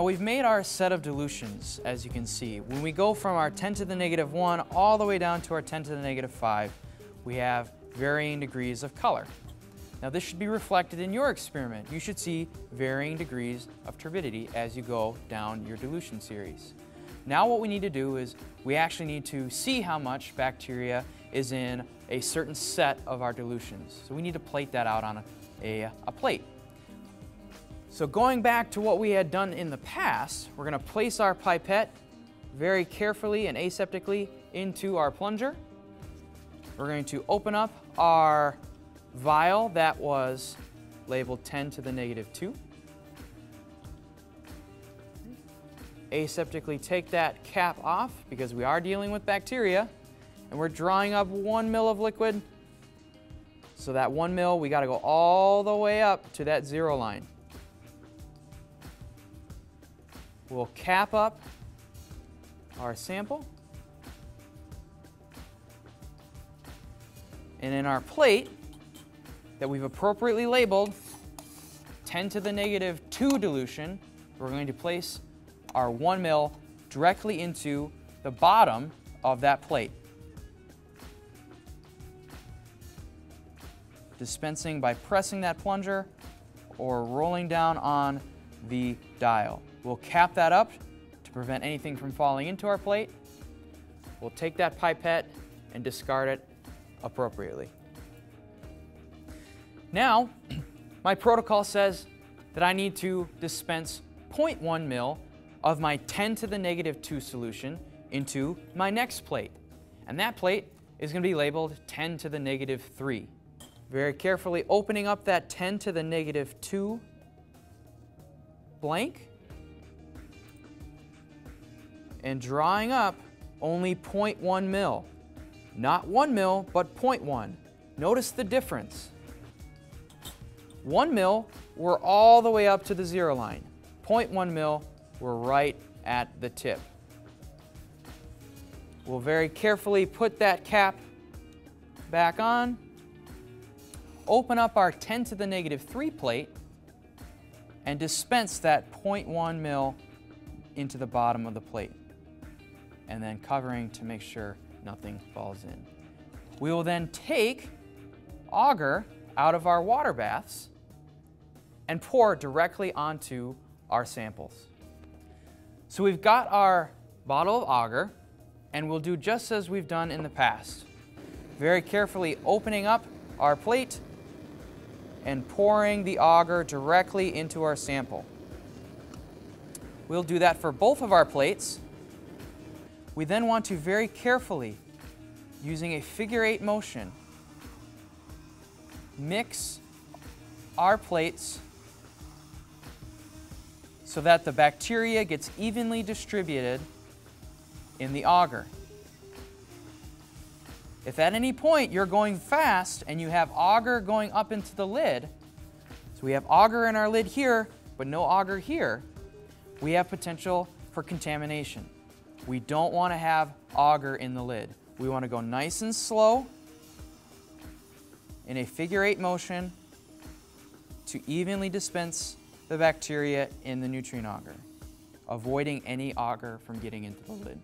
Now we've made our set of dilutions, as you can see. When we go from our 10 to the negative 1 all the way down to our 10 to the negative 5, we have varying degrees of color. Now this should be reflected in your experiment. You should see varying degrees of turbidity as you go down your dilution series. Now what we need to do is we actually need to see how much bacteria is in a certain set of our dilutions. So we need to plate that out on a, a, a plate. So going back to what we had done in the past, we're going to place our pipette very carefully and aseptically into our plunger. We're going to open up our vial that was labeled 10 to the negative 2. Aseptically take that cap off because we are dealing with bacteria and we're drawing up one mil of liquid. So that one mil, we got to go all the way up to that zero line. We'll cap up our sample. And in our plate that we've appropriately labeled 10 to the negative 2 dilution, we're going to place our 1 mil directly into the bottom of that plate. Dispensing by pressing that plunger or rolling down on the dial. We'll cap that up to prevent anything from falling into our plate. We'll take that pipette and discard it appropriately. Now, my protocol says that I need to dispense 0.1 mil of my 10 to the negative 2 solution into my next plate. And that plate is going to be labeled 10 to the negative 3. Very carefully opening up that 10 to the negative 2 blank and drawing up only 0.1 mil. Not 1 mil, but 0.1. Notice the difference. 1 mil, we're all the way up to the zero line. 0.1 mil, we're right at the tip. We'll very carefully put that cap back on, open up our 10 to the negative 3 plate, and dispense that 0.1 mil into the bottom of the plate, and then covering to make sure nothing falls in. We will then take agar out of our water baths and pour directly onto our samples. So we've got our bottle of agar and we'll do just as we've done in the past. Very carefully opening up our plate and pouring the agar directly into our sample. We'll do that for both of our plates. We then want to very carefully, using a figure eight motion, mix our plates so that the bacteria gets evenly distributed in the agar. If at any point you're going fast and you have agar going up into the lid, so we have agar in our lid here, but no agar here, we have potential for contamination. We don't want to have agar in the lid. We want to go nice and slow in a figure eight motion to evenly dispense the bacteria in the nutrient agar, avoiding any agar from getting into the lid.